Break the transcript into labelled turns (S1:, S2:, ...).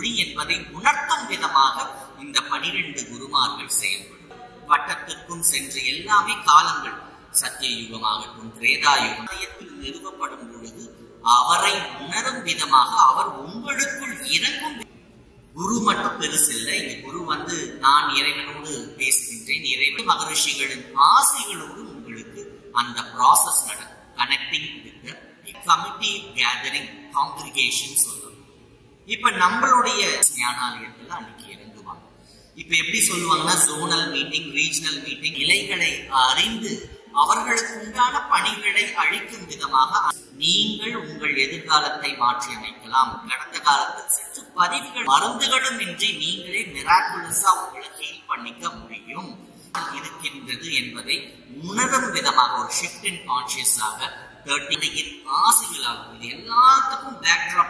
S1: மொழி என்பதை உணர்த்தும் விதமாக இந்த பனிரெண்டு குருமார்கள் செயல்படும். வட்டத்திற்கும் சென்று எல்லாமே காலங்கள். சத்திய யுகமாகட்டும் திரேதா யுகத்தில் நிறுவப்படும் பொழுது அவரை உணரும் விதமாக அவர் உங்களுக்குள் இறங்கும் குரு மட்டும் பெருசில்லை இங்க குரு வந்து நான் இறைவனோடு பேசுகின்றேன். இறைவன் மகரிஷிகளின் ஆசைகளோடு உங்களுக்கு அந்த ப்ராசஸ் நடக்கும். Connecting with committee gathering congregation சொல்லுவாங்க இப்ப நம்மளுடைய ஞானாலயத்துல அன்னைக்கு இறங்குவாங்க. இப்ப எப்படி சொல்லுவாங்கன்னா ஜோனல் மீட்டிங் ரீஜனல் மீட்டிங் இலைகளை அறிந்து அவர்களுக்கு உண்டான பணிகளை அழிக்கும் விதமாக நீங்கள் உங்கள் எதிர்காலத்தை மாற்றி அமைக்கலாம். கடந்த காலத்தில் சென்று பதிவுகள் மருந்துகளும் இன்றி நீங்களே மிராக்குலஸா உங்களை ஹீல் பண்ணிக்க முடியும். இருக்கின்றது என்பதை உணரும் விதமாக ஒரு ஷிஃப்ட் இன் கான்சியஸாக தேர்ட்டி ஆசைகளாகும். இது எல்லாத்துக்கும் பேக்ட்ராப்